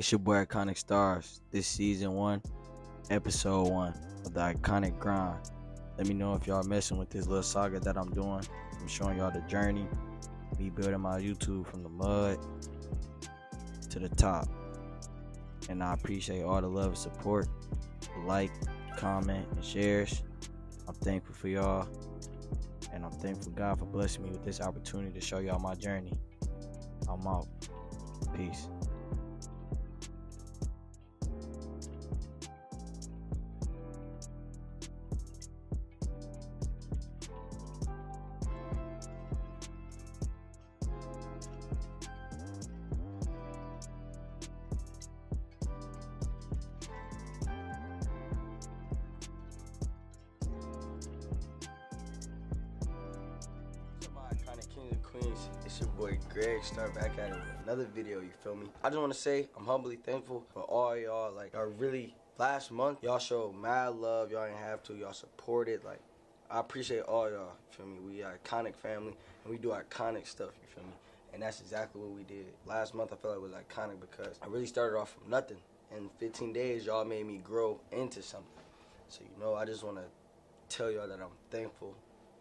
It's your boy Iconic Starrz. This season one, episode one of the Iconic Grind. Let me know if y'all messing with this little saga that I'm doing. I'm showing y'all the journey, me building my YouTube from the mud to the top. And I appreciate all the love and support, like, comment, and shares. I'm thankful for y'all. And I'm thankful God for blessing me with this opportunity to show y'all my journey. I'm out. Peace. Kings and Queens, it's your boy Greg. Start back at it with another video. You feel me? I just want to say I'm humbly thankful for all y'all. Like, I really last month y'all showed mad love. Y'all didn't have to. Y'all supported. Like, I appreciate all y'all. You feel me? We are iconic family and we do iconic stuff. You feel me? And that's exactly what we did. Last month I felt like it was iconic because I really started off from nothing. In 15 days, y'all made me grow into something. So you know, I just want to tell y'all that I'm thankful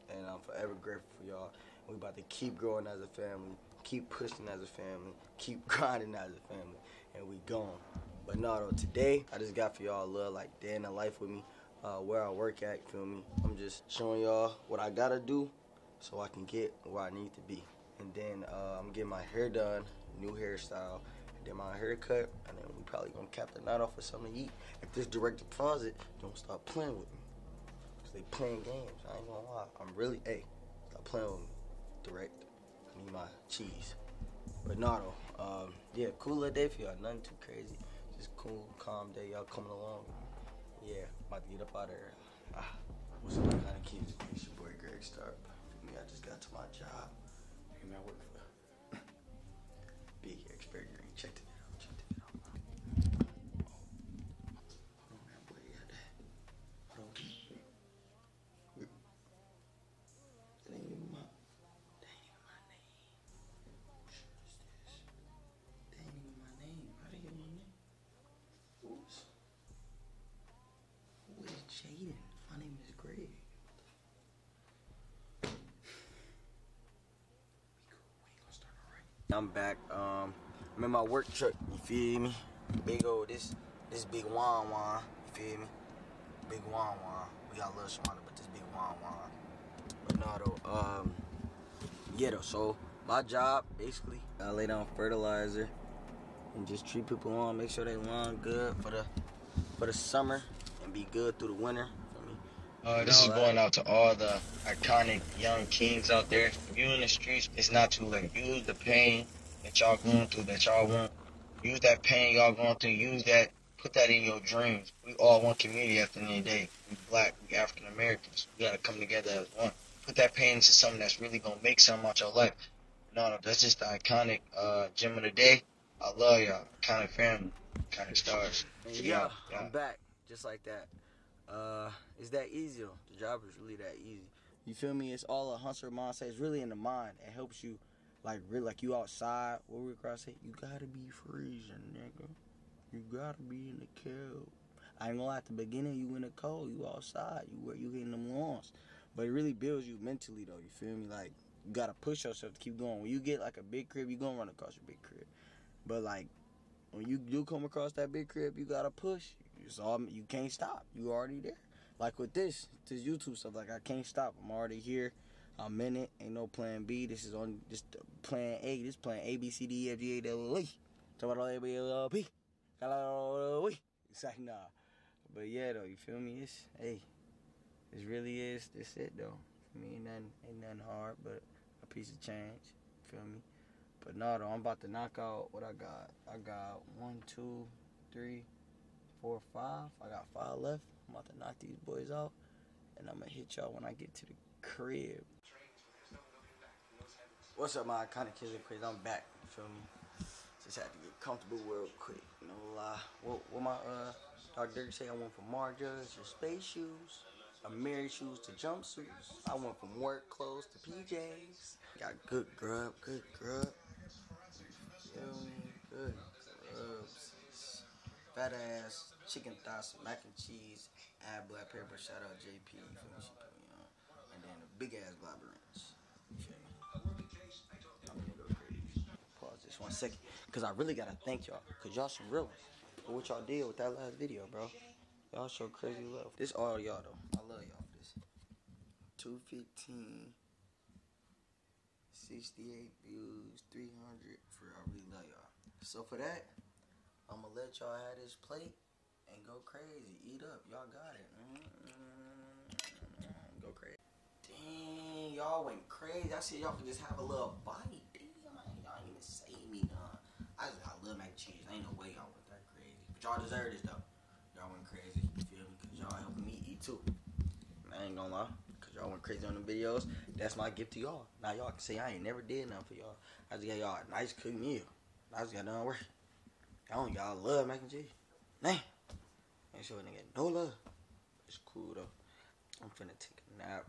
and I'm forever grateful for y'all. We about to keep growing as a family, keep pushing as a family, keep grinding as a family, and we gone. But no, though, today I just got for y'all a little like day in the life with me, uh, where I work at. Feel me? I'm just showing y'all what I gotta do so I can get where I need to be. And then uh, I'm getting my hair done, new hairstyle, and then my haircut, and then we probably gonna cap the night off with something to eat. If this direct deposit don't stop playing with me. Cause they playing games. I ain't gonna lie. I'm really, hey, stop playing with me. Direct. I need my cheese. Though. Um, yeah, cool little day for y'all. Nothing too crazy. Just cool, calm day. Y'all coming along. Yeah, about to get up out of here. Ah, what's up, kind of kids? It's your boy Greg Starr. Me, I just got to my job. And I work for Big X Burger. Check the video. Check the video. Hold on, man, boy. Yeah, that. Hold on. That ain't even my. That ain't even my name. Who shirt is this? That ain't even my name. How they get my name? Oops. Who is Jaden? My name is Greg. We cool. We ain't gonna start alright. I'm back. Um, I'm in my work truck. You feel me? Big old this this big wan wan. You feel me? Big wan wan. We got a little smaller, but this big wan wan. But. Um, yeah, though. So my job basically, I lay down fertilizer and just treat people on, make sure they lawn good for the for the summer and be good through the winter. Feel me? Uh, this is All going out to all the iconic young kings out there. If you in the streets, it's not too late. Use the pain that y'all going through, that y'all want. Use that pain y'all going through. Use that. Put that in your dreams. We all want community at the end of the day. We black, we African Americans. We gotta come together as one. Put that pain into something that's really gonna make something out your life. No, no, that's just the iconic uh, gym of the day. I love y'all. Iconic family. Iconic stars. And yeah. Yeah. I'm back, just like that. Uh, it's that easy though. The job is really that easy. You feel me? It's all a hustler mindset. It's really in the mind. It helps you, like really, like you outside. What we cross say? You gotta be freezing, nigga. You gotta be in the cold. I ain't gonna lie. At the beginning, you in the cold. You outside. You where you hitting them lawns. But it really builds you mentally though. You feel me? Like you gotta push yourself to keep going. When you get like a big crib, you gonna run across your big crib. But like when you do come across that big crib, you gotta push. It's all you can't stop. You already there. Like with this, this YouTube stuff. Like I can't stop. I'm already here. I'm in it. Ain't no plan B. This is on just plan A. This plan A B C D E F G A W E. Talk about all A B L P. Hello, we. It's like nah. But yeah though, you feel me? It's hey. This really is this it though. For me ain't nothing ain't nothing hard but a piece of change. Feel me? But no, though, I'm about to knock out what I got. I got one, two, three, four, five. I got five left. I'm about to knock these boys out, and I'm gonna hit y'all when I get to the crib. What's up, my iconic kids and quiz? I'm back. You feel me? Just had to get comfortable real quick. No lie. What, what my uh, Dr. Dirk say? I went from Marjas to space shoes, Amiri shoes to jumpsuits. I went from work clothes to PJs. Got good grub, good grub. Feel me? Good. Fat ass chicken thighs, mac and cheese, add black pepper. Shout out JP. You feel? She put me on. And then a big ass blobber ranch. Feel me? Pause this one second, cause I really gotta thank y'all, cause y'all some real ones for what y'all did with that last video, bro. Y'all show crazy love. This all y'all though. I love y'all for this. 215, 68 views, 300 for I really love y'all. So for that, I'm gonna let y'all have this plate and go crazy. Eat up, y'all got it. Mm-hmm. Go crazy. Dang, y'all went crazy. I said y'all could just have a little bite. Damn, y'all ain't even say me none. I just I love mac and cheese. Ain't no way y'all went that crazy. But y'all deserve this though. Y'all went crazy. You feel me? Cause y'all helping me eat too. I ain't gonna lie. Cause y'all went crazy on the videos. That's my gift to y'all. Now y'all can say I ain't never did nothing for y'all. I just got y'all a nice cooked meal. I just got done work. Don't y'all love mac and cheese. Man. Ain't sure nigga no love. It's cool though. I'm finna take a nap.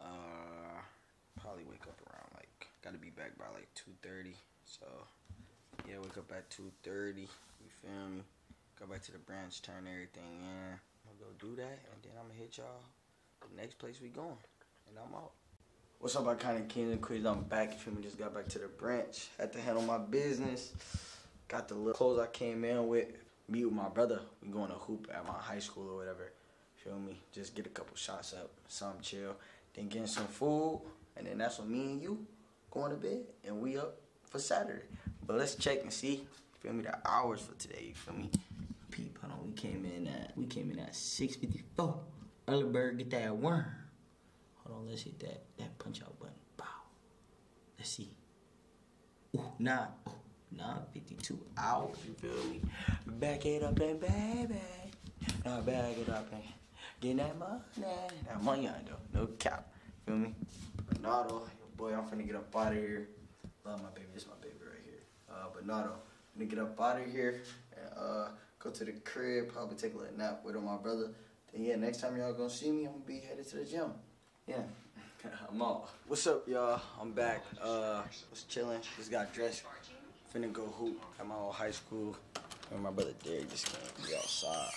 Uh probably wake up around like gotta be back by like two thirty. So yeah, wake up at two thirty. You feel me? Go back to the branch, turn everything in. I'm gonna go do that and then I'm gonna hit y'all the next place we going. And I'm out. What's up, Iconic Kings and Queens? I'm back. You feel me? Just got back to the branch. Had to handle my business. Got the little clothes I came in with. Me with my brother. We going to hoop at my high school or whatever. Feel me? Just get a couple shots up. Some chill. Then getting some food. And then that's when me and you going to bed. And we up for Saturday. But let's check and see. Feel me? The hours for today. You feel me? Peep, hold on. We came in at we came in at 6:54. Early bird get that worm. Hold on, let's hit that that punch out button. Bow. Let's see. Ooh, nine. Ooh, 952 hours, you feel me? Back it up and baby. Now back it up and get that money. That money on though. No cap. Feel me? Bernardo, boy, I'm finna get up out of here. Love my baby. This my baby right here. Uh Bernardo. I'm gonna get up out of here and uh go to the crib, probably take a little nap with my brother. Then yeah, next time y'all gonna see me, I'm gonna be headed to the gym. Yeah, I'm out. What's up, y'all? I'm back. Uh, was chilling. Just got dressed. Finna go hoop at my old high school. And my brother Derek just came. Be outside.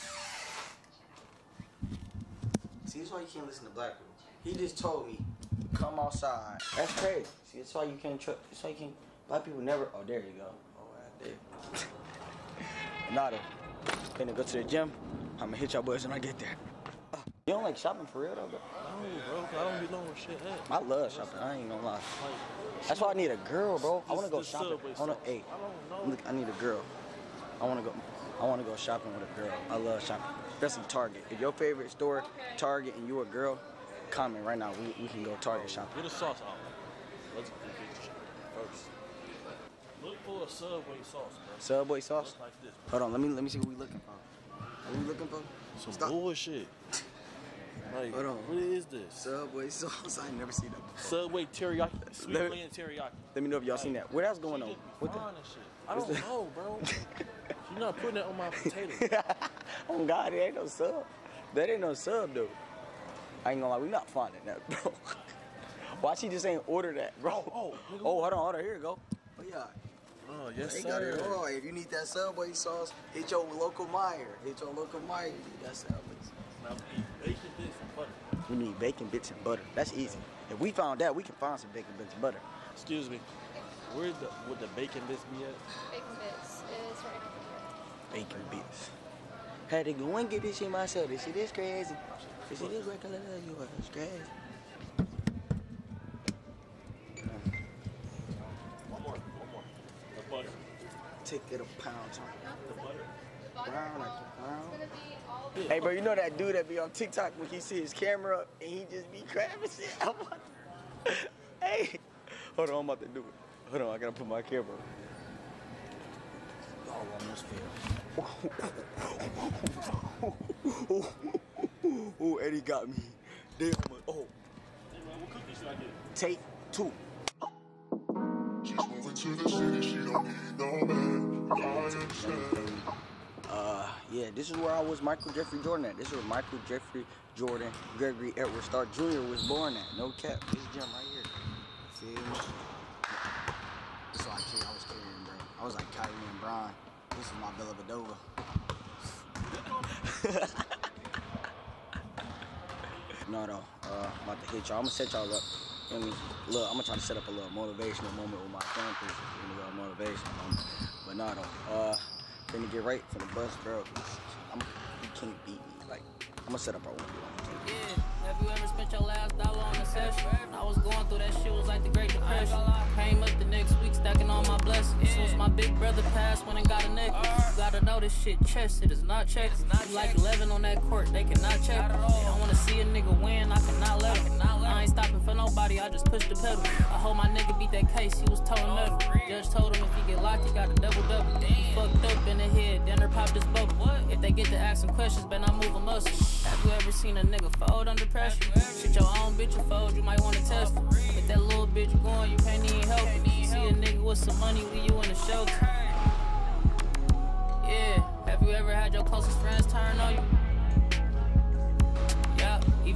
See, that's why you can't listen to black people. He just told me, come outside. That's crazy. See, that's why you can't trust. That's why you can't. Black people never. Oh, there you go. Oh, right there. Nada. Finna go to the gym. I'ma hit y'all boys when I get there. You don't like shopping for real though, bro? No, bro, 'cause I don't be knowing where shit at. I love shopping. I ain't gonna lie. That's why I need a girl, bro. I wanna go shopping. Subway I wanna, hey, I look, I need a girl. I wanna go. I wanna go shopping with a girl. I love shopping, That's especially Target. If your favorite store, Target, and you a girl, comment right now. We, we can go Target shopping. Get a sauce out. Let's get this shit first. Look for a Subway sauce, bro. Subway sauce. Like this. Hold on, let me let me see what we looking for. What we looking for? Some Stop. bullshit. Like, Hold on. what is this? Subway sauce. I ain't never seen that before. Subway teriyaki. Sweet Let- onion teriyaki. Let me know if y'all seen that. What else going on? What the? frying and shit. I What's don't the- know, bro. You're not putting that on my potato. oh God, it ain't no sub. That ain't no sub though. I ain't gonna lie, we not finding that, bro. Why she just ain't order that, bro? Oh, oh, nigga. oh, hold on, hold on, here you go. Oh yeah, Oh, yes, they got it. sir. Oh, if you need that Subway sauce, hit your local Meijer. Hit your local Meijer. You need that Subway. sauce. Now, we eat bacon bits and butter. We need bacon bits and butter. That's easy. If we found that, we can find some bacon bits and butter. Excuse me. Where the would the bacon bits be at? Bacon bits is right over here. Bacon bits. Had to go and get this shit myself. This shit is crazy. This shit is great color you are. It's crazy. One more, one more. The butter. Take it a pound. Tom. The butter. Brown brown. Hey, bro, you know that dude that be on TikTok when he see his camera up and he just be crabbing shit? I'm about to- hey, hold on, I'm about to do it. Hold on, I gotta put my camera. Oh, almost failed. oh, Eddie got me. Damn, oh, Hey, man, what cookies should I get? take two. This is where I was Michael Jeffrey Jordan at. This is where Michael Jeffrey Jordan Gregory Edward Starr Jr. was born at. No cap. This gym right here. You feel me? This is why I, I was carrying, bro. I was like Kyrie and Brian. This is my Villavadova. no, no. Uh, I'm about to hit y'all. I'm gonna set y'all up. Feel me? Look, I'm gonna try to set up a little motivational moment with my campus. Give me a little motivation moment. But no, no. Uh, finna get right for the bus, bro. Can't beat me. Like, I'm gonna set up our one. Yeah, have you ever spent your last dollar on a session? I was going through that shit, was like the Great Depression. Came up the next my blessings. Since my big brother passed, when and got a necklace. You gotta know this shit chest, it is not checked. You like 11 on that court, they cannot check. They don't wanna see a nigga win, I cannot let him. I ain't stopping for nobody, I just push the pedal. I hope my nigga beat that case, he was towing metal. Judge told him if he get locked, he got a double double. He fucked up in the head, then her popped his bubble. If they get to ask some questions, better not move a muscle. Have you ever seen a nigga fold under pressure? Shit your own bitch you fold, you might wanna test it. If that little bitch going, you can't even help it. See a nigga with some money, leave you in the shelter. Yeah, have you ever had your closest friends turn on you?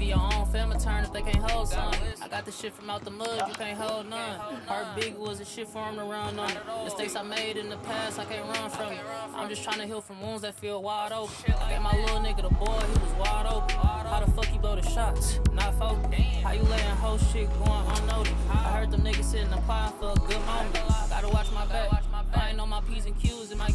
Your own family turn if they can't hold some. I got the shit from out the mud, you can't hold none. Heart big was the shit for him to run on. Mistakes I made in the past, I can't run from it. I'm just trying to heal from wounds that feel wide open. I gave my little nigga the boy, he was wide open. How the fuck you blow the shots? Not focused. How you letting whole shit going unnoticed? I heard them niggas sitting applying for a good moment. Gotta watch my back. I ain't on my P's and Q's, it might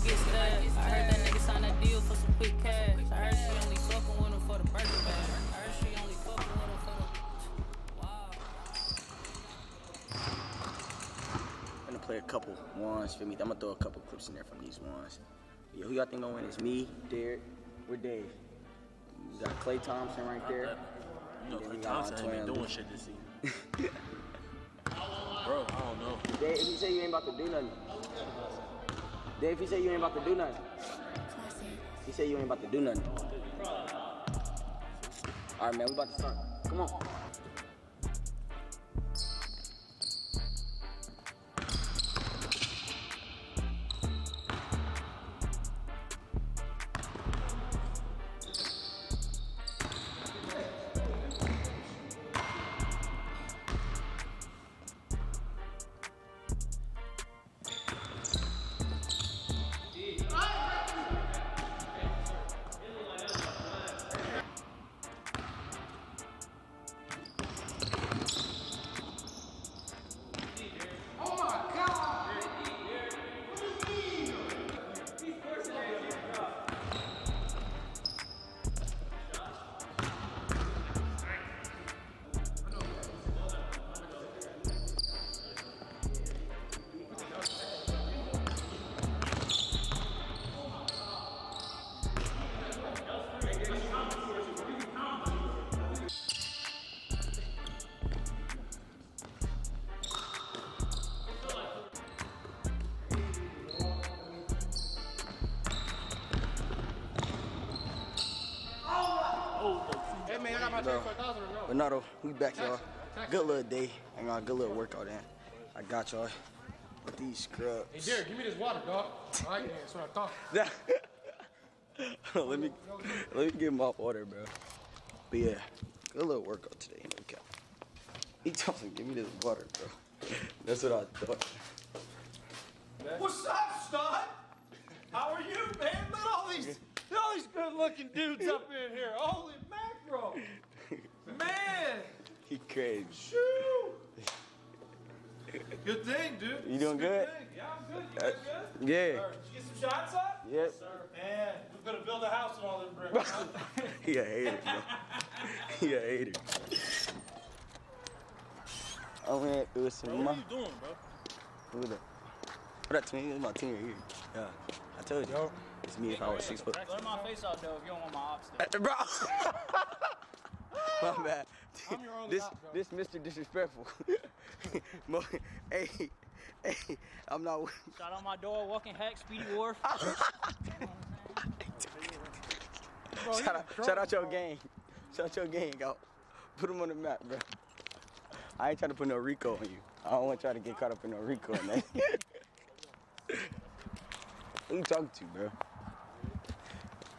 ones for me. I'm gonna throw a couple clips in there from these ones. Yeah, who y'all think gonna win? It's me, Derek, we're Dave. We got Klay Thompson right there. You know, Klay Thompson ain't been doing shit this season. Bro, I don't know. Dave, if you say you ain't about to do nothing. Dave, if you say you ain't about to do nothing. He said you ain't about to do nothing. All right, man, we about to start. Come on. Bro. 24,000? But no, though, we back, y'all. Good little day. I got a good little workout in. I got y'all. With these scrubs. Hey Derek, give me this water, dog. All right, that's what I thought. let me let me get my water, bro. But yeah, good little workout today. No cap. He told me, give me this water, bro. That's what I thought. What's up, stud? How are you, man? Look at all these, all these good-looking dudes up in here. Holy mackerel, man! He crazy. Shoo! Good thing, dude. You doing It's a good? Yeah, I'm good. You Uh, guys good? Yeah. Did you get some shots up? Yep. Man, we're gonna build a house on all them bricks. huh? He a hater, bro. He a hater. I went with some Bro, my. what are you doing, bro? Who that? What that team? It's my team right here. Yeah. I told you. It's me if I was six foot. Blur my face out though if you don't want my ops Uh, Bro. My bad. I'm your only This op, bro. this Mr. Disrespectful. Hey, hey, I'm not. Shot on my door, walking hack, speedy wharf. shout out, shout out your gang. Shout out your gang out. Put them on the map, bro. I ain't trying to put no RICO on you. I don't want y'all to get caught up in no RICO that. Who you talking to, bro?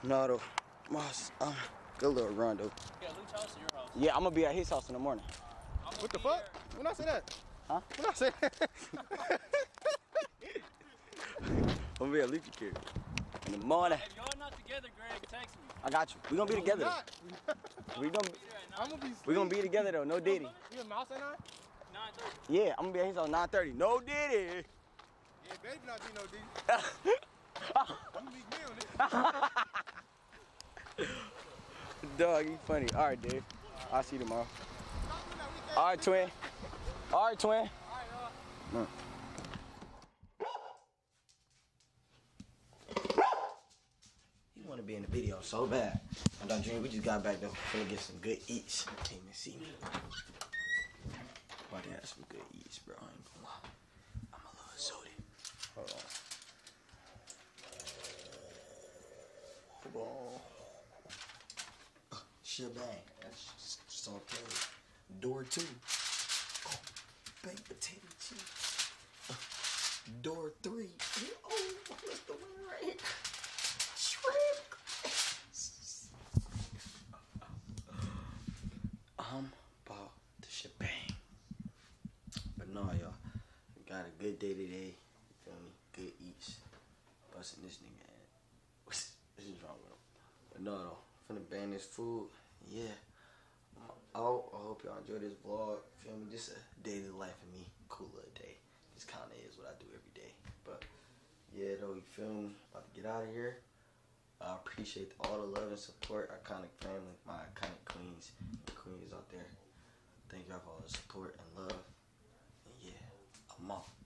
Though. Moss, uh, good little rondo. Yeah, Luke's house or your house? Yeah, I'm gonna be at his house in the morning. What the fuck? When I say that? Huh? When I say that? I'm gonna be at Leafy Kid in the morning. If y'all not together. together, Greg. Text me. I got you. We gonna be together. Not. We gonna I'm gonna be. we gonna be together though. No Diddy. You a mouse at nine? 9:30. Yeah, I'm gonna be at his on 9:30. No Diddy. Yeah, baby, not be no D. I'm gonna be me on it. Dog, you funny. All right, dude. I'll see you tomorrow. All right, twin. All right, twin. Mm. You want to be in the video so bad. I don't dream, we just got back though. Finna get some good eats. Came and see me. About to have some good eats, bro. I ain't gonna lie. I'm a little zooted. Hold on. Hold. Shebang. Just. Door two. Oh, baked potato chips. Door three. Oh, what's the one right? Shrimp. I'm about the shebang. But no, y'all. Got a good day today. You feel me? Good eats. Busting this nigga. What's wrong with him? But no, no. Finna ban this food. Yeah. I hope, I hope y'all enjoy this vlog. Feel me? Just a daily life of me. Cool little day. This kind of is what I do every day. But yeah, though, you feel me? About to get out of here. I appreciate all the love and support. Iconic family, my iconic queens, and queens out there. Thank y'all for all the support and love. And yeah, I'm out.